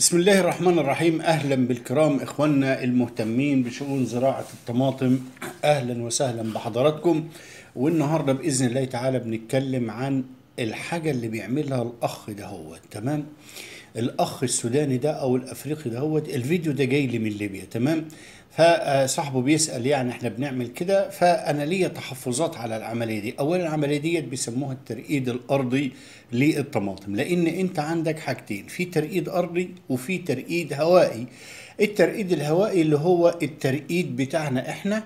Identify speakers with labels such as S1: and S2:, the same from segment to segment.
S1: بسم الله الرحمن الرحيم. أهلا بالكرام إخواننا المهتمين بشؤون زراعة الطماطم. أهلا وسهلا بحضراتكم. والنهاردة بإذن الله تعالى بنتكلم عن الحاجة اللي بيعملها الأخ ده هو. تمام؟ الأخ السوداني ده أو الأفريقي ده هو الفيديو ده جاي لي من ليبيا تمام؟ فصاحبه بيسأل يعني إحنا بنعمل كده فأنا ليا تحفظات على العملية دي. اولا العملية دي بيسموها الترقيد الأرضي للطماطم لأن أنت عندك حاجتين في ترقيد أرضي وفي ترقيد هوائي. الترقيد الهوائي اللي هو الترقيد بتاعنا إحنا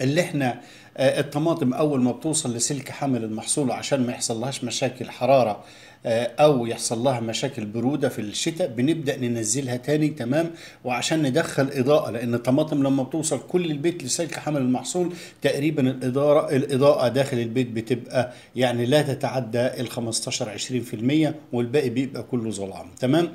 S1: اللي إحنا آه، الطماطم أول ما بتوصل لسلك حمل المحصول عشان ما يحصل لهاش مشاكل حرارة أو يحصل لها مشاكل برودة في الشتاء بنبدأ ننزلها تاني تمام؟ وعشان ندخل إضاءة لأن الطماطم لما بتوصل كل البيت لسلك حمل المحصول تقريبا الإضاءة الإضاءة داخل البيت بتبقى يعني لا تتعدى ال 15 20% والباقي بيبقى كله ظلام تمام؟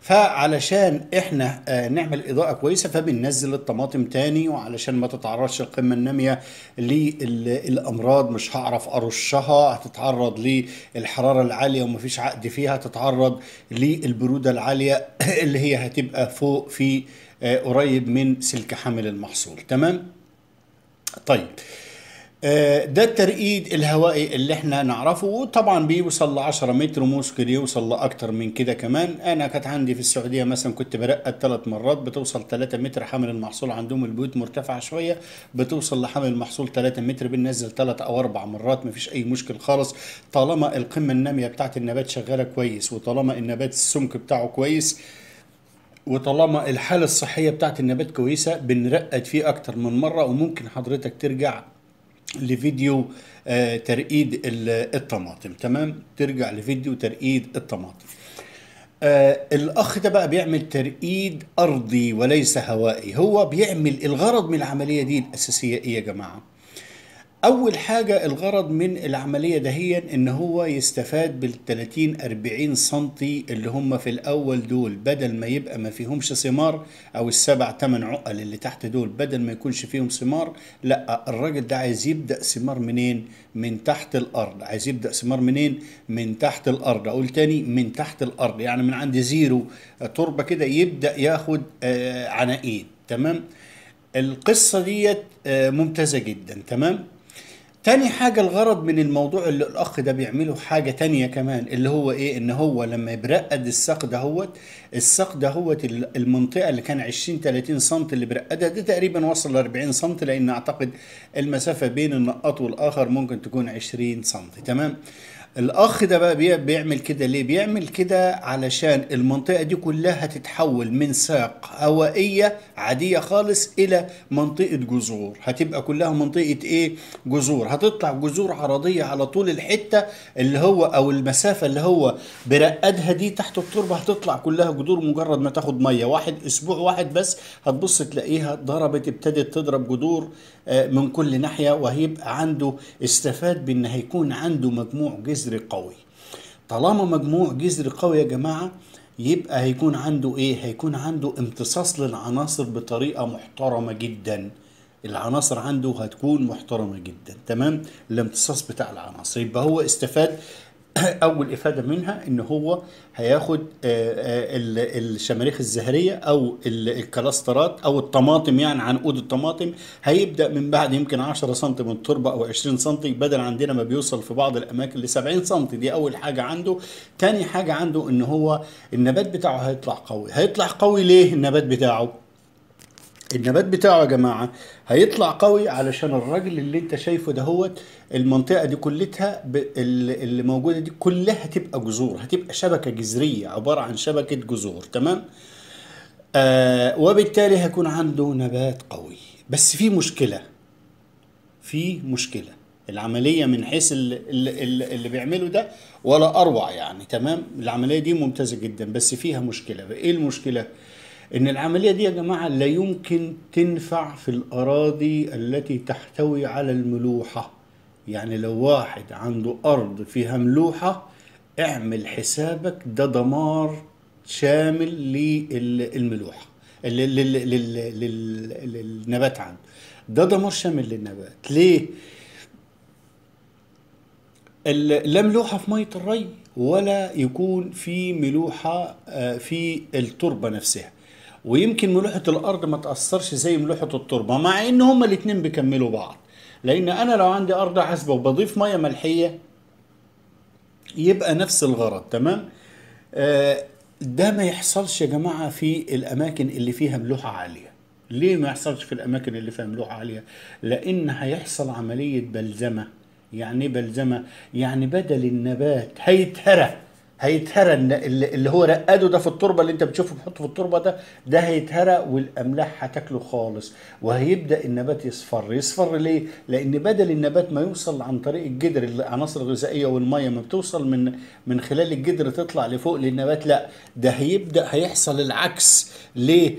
S1: فعلشان إحنا آه، نعمل إضاءة كويسة فبننزل الطماطم تاني وعلشان ما تتعرضش القمه الناميه للأمراض مش هعرف أرشها هتتعرض للحرارة العالية ومفيش عقد فيها هتتعرض للبرودة العالية اللي هي هتبقى فوق في آه، قريب من سلك حامل المحصول. تمام؟ طيب. ده الترقيد الهوائي اللي إحنا نعرفه. وطبعا بيوصل ل 10 متر وممكن يوصل لأكتر من كده كمان. أنا كانت عندي في السعودية مثلا كنت برقد ثلاث مرات بتوصل 3 متر حمل المحصول عندهم البيوت مرتفعة شوية بتوصل لحمل المحصول 3 متر بننزل ثلاث أو أربع مرات مفيش أي مشكل خالص. طالما القمة النامية بتاعت النبات شغالة كويس وطالما النبات السمك بتاعه كويس وطالما الحالة الصحية بتاعت النبات كويسة بنرقد فيه أكتر من مرة وممكن حضرتك ترجع لفيديو آه، ترقيد ال- الطماطم. تمام؟ ترجع لفيديو ترقيد الطماطم. آه الأخ ده بقى بيعمل ترقيد أرضي وليس هوائي. هو بيعمل الغرض من العملية دي الأساسية إيه يا جماعة؟ أول حاجة الغرض من العملية دهيا إن هو يستفاد بال 30 40 سنتي اللي هم في الأول دول بدل ما يبقى ما فيهمش ثمار أو السبع ثمان عقل اللي تحت دول بدل ما يكونش فيهم ثمار لا الراجل ده عايز يبدأ ثمار منين؟ من تحت الأرض. عايز يبدأ ثمار منين؟ من تحت الأرض. أقول تاني من تحت الأرض يعني من عند زيرو. تربة كده يبدأ ياخد آه، عناقيد تمام؟ القصة ديت آه، ممتازة جدا. تمام؟ تاني حاجة الغرض من الموضوع اللي الأخ ده بيعمله حاجة تانية كمان اللي هو إيه؟ إن هو لما يبرقد الساق دهوت الساق دهوت ال- المنطقة اللي كان 20 30 سم اللي برقدها ده تقريبا وصل ل 40 سم لأن أعتقد المسافة بين النقاط والآخر ممكن تكون 20 سم تمام؟ الأخ ده بقى بي- بيعمل كده ليه؟ بيعمل كده علشان المنطقة دي كلها تتحول من ساق هوائية عادية خالص إلى منطقة جذور. هتبقى كلها منطقة إيه؟ جذور. هتطلع جذور عرضية على طول الحتة اللي هو أو المسافة اللي هو برقدها دي تحت التربة. هتطلع كلها جذور مجرد ما تاخد مية. واحد أسبوع واحد بس هتبص تلاقيها ضربت ابتدت تضرب جذور من كل ناحية وهيبقى عنده استفاد بأن هيكون عنده مجموع جذري قوي. طالما مجموع جذري قوي يا جماعة يبقى هيكون عنده إيه؟ هيكون عنده امتصاص للعناصر بطريقة محترمة جدا. العناصر عنده هتكون محترمة جدا تمام؟ الامتصاص بتاع العناصر. يبقى هو استفاد اول إفادة منها إن هو هياخد آه، آه، ال- الشماريخ الزهرية أو ال- الكلاسترات أو الطماطم يعني عنقود الطماطم. هيبدأ من بعد يمكن 10 سم من التربة أو 20 سم بدل عندنا ما بيوصل في بعض الأماكن ل 70 سم دي أول حاجة عنده. تاني حاجة عنده إن هو النبات بتاعه هيطلع قوي. هيطلع قوي ليه النبات بتاعه؟ النبات بتاعه يا جماعة هيطلع قوي علشان الراجل اللي انت شايفه دهوت المنطقة دي ال- اللي موجودة دي كلها هتبقى جذور هتبقى شبكة جذرية عبارة عن شبكة جذور تمام؟ آه وبالتالي هيكون عنده نبات قوي. بس في مشكلة في مشكلة. العملية من حيث اللي, اللي, اللي بيعمله ده ولا أروع يعني تمام؟ العملية دي ممتازة جدا بس فيها مشكلة. إيه المشكلة؟ إن العملية دي يا جماعة لا يمكن تنفع في الأراضي التي تحتوي على الملوحة. يعني لو واحد عنده أرض فيها ملوحة اعمل حسابك ده دمار شامل للملوحة لل- لل- لل- لل- للنبات عنده. ده دمار شامل للنبات. ليه؟ لا ملوحة في مية الري ولا يكون في ملوحة آه، في التربة نفسها. ويمكن ملوحة الأرض ما تأثرش زي ملوحة التربة مع إن هما الاتنين بيكملوا بعض. لأن أنا لو عندي أرض عذبة وبضيف مية ملحية يبقى نفس الغرض تمام؟ آه، ده ما يحصلش يا جماعة في الأماكن اللي فيها ملوحة عالية. ليه ما يحصلش في الأماكن اللي فيها ملوحة عالية؟ لأن هيحصل عملية بلزمة. يعني إيه بلزمة؟ يعني بدل النبات هيتهرى. هيتهرى اللي هو رقاده ده في التربة اللي انت بتشوفه بتحطه في التربة ده ده هيتهرى والأملاح هتاكله خالص. وهيبدأ النبات يصفر. يصفر ليه؟ لأن بدل النبات ما يوصل عن طريق الجدر العناصر الغذائية والمية ما بتوصل من من خلال الجدر تطلع لفوق للنبات لا ده هيبدأ هيحصل العكس. ليه؟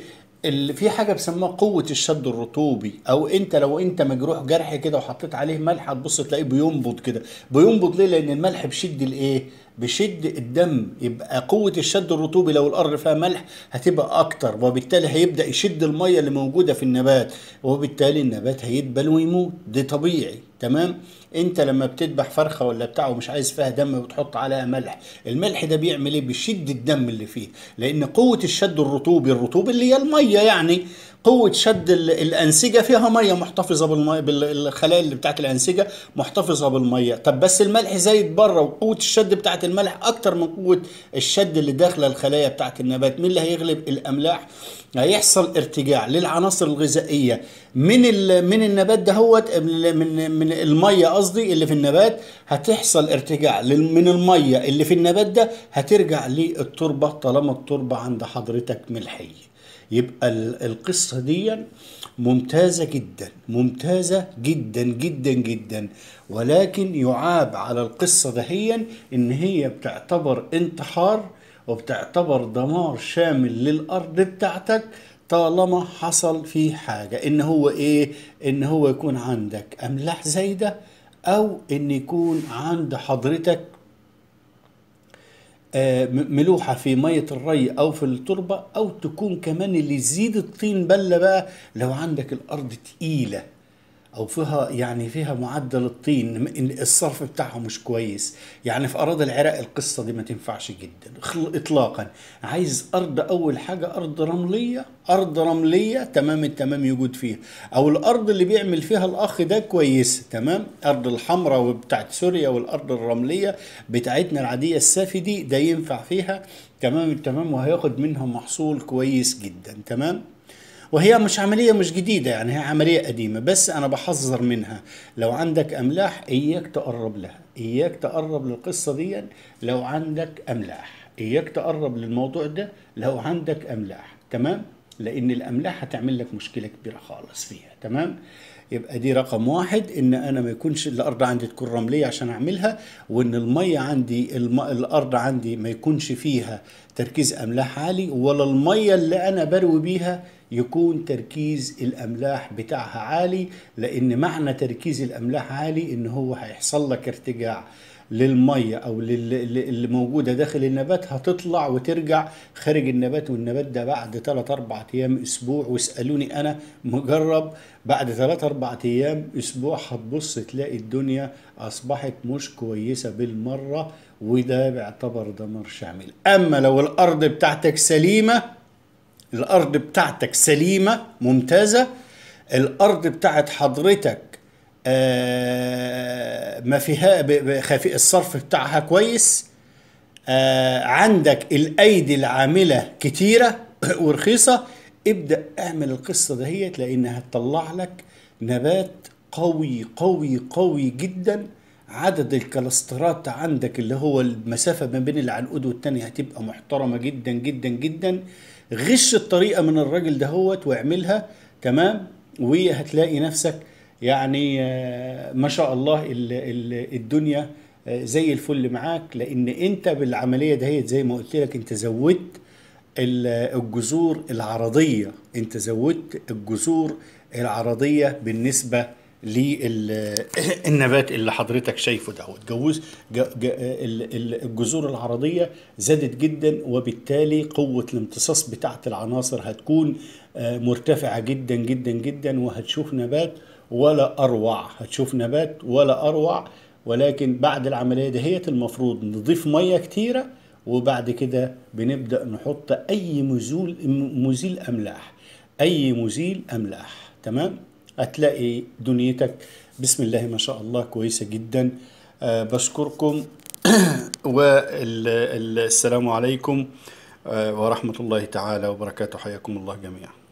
S1: اللي في حاجة بيسموها قوة الشد الرطوبي. أو أنت لو أنت مجروح جرح كده وحطيت عليه ملح هتبص تلاقيه بينبض كده. بينبض ليه؟ لأن الملح بيشد الإيه؟ بيشد الدم يبقى قوة الشد الرطوبي لو الأرض فيها ملح هتبقى أكتر وبالتالي هيبدأ يشد المية اللي موجودة في النبات وبالتالي النبات هيدبل ويموت. ده طبيعي تمام؟ انت لما بتذبح فرخة ولا بتاع ومش عايز فيها دم وتحط عليها ملح الملح ده بيعمل إيه؟ بيشد الدم اللي فيه لأن قوة الشد الرطوبي الرطوبه اللي هي المية يعني قوة شد ال- الأنسجة فيها مية محتفظة بالمية بالخلايا اللي بتاعت الأنسجة محتفظة بالمية. طب بس الملح زايد بره وقوة الشد بتاعت الملح أكتر من قوة الشد اللي داخلة الخلايا بتاعت النبات. مين اللي هيغلب؟ الأملاح. هيحصل ارتجاع للعناصر الغذائية. من من النبات دهوت من من المية قصدي اللي في النبات هتحصل ارتجاع من المية اللي في النبات ده هترجع للتربة طالما التربة عند حضرتك ملحية. يبقى ال- القصة دي ممتازة جدا ممتازة جدا جدا جدا. ولكن يعاب على القصة دهيا إن هي بتعتبر انتحار وبتعتبر دمار شامل للأرض بتاعتك طالما حصل فيه حاجة. إن هو إيه؟ إن هو يكون عندك أملاح زايدة أو إن يكون عند حضرتك آه، م- ملوحة في مية الري أو في التربة أو تكون كمان اللي يزيد الطين بلة بقى. لو عندك الأرض تقيلة أو فيها يعني فيها معدل الطين الصرف بتاعها مش كويس. يعني في أراضي العراق القصة دي ما تنفعش جدا. إطلاقا. عايز أرض أول حاجة أرض رملية أرض رملية تمام التمام يوجد فيها. أو الأرض اللي بيعمل فيها الأخ ده كويس تمام. أرض الحمراء وبتاعت سوريا والأرض الرملية بتاعتنا العادية السافي دي ده ينفع فيها. تمام التمام وهياخد منها محصول كويس جدا تمام. وهي مش عملية مش جديدة يعني هي عملية قديمة بس أنا بحذر منها. لو عندك أملاح إياك تقرب لها إياك تقرب للقصة دي. لو عندك أملاح إياك تقرب للموضوع ده لو عندك أملاح تمام؟ لأن الأملاح هتعمل لك مشكلة كبيرة خالص فيها تمام؟ يبقى دي رقم واحد إن أنا ما يكونش الأرض عندي تكون رملية عشان أعملها وإن المية عندي الم... الأرض عندي ما يكونش فيها تركيز أملاح عالي ولا المية اللي أنا بروي بيها يكون تركيز الأملاح بتاعها عالي لأن معنى تركيز الأملاح عالي إن هو هيحصل لك ارتجاع للمية أو لل- اللي موجودة داخل النبات هتطلع وترجع خارج النبات والنبات ده بعد 3 4 أيام أسبوع. واسألوني أنا مجرب بعد 3 4 أيام أسبوع هتبص تلاقي الدنيا أصبحت مش كويسة بالمرة وده بيعتبر دمار شامل. أما لو الأرض بتاعتك سليمة الأرض بتاعتك سليمة ممتازة. الأرض بتاعت حضرتك آه، ما فيها الصرف بتاعها كويس. آه، عندك الأيدي العاملة كتيرة ورخيصة. ابدأ اعمل القصة دهيت لأنها هتطلع لك نبات قوي قوي قوي جدا. عدد الكلسترات عندك اللي هو المسافة ما بين العنقود والتانية هتبقى محترمة جدا جدا جدا. غش الطريقة من الراجل دهوت واعملها تمام؟ وهتلاقي نفسك يعني آه، ما شاء الله ال- ال- الدنيا آه، زي الفل معاك. لأن أنت بالعملية دهيت زي ما قلت لك أنت زودت ال- الجذور العرضية. أنت زودت الجذور العرضية بالنسبة للنبات اللي حضرتك شايفه ده. جوز ج- ج- ال- ال- الجذور العرضية زادت جدا وبالتالي قوة الامتصاص بتاعت العناصر هتكون آه، مرتفعة جدا جدا جدا وهتشوف نبات ولا أروع. هتشوف نبات ولا أروع ولكن بعد العملية دهيت المفروض نضيف مية كتيرة وبعد كده بنبدأ نحط أي مزول مزيل أملاح. أي مزيل أملاح. تمام؟ هتلاقي دنيتك. بسم الله ما شاء الله كويسة جدا. أه بشكركم. والسلام عليكم. أه ورحمة الله تعالى وبركاته. حياكم الله جميعا.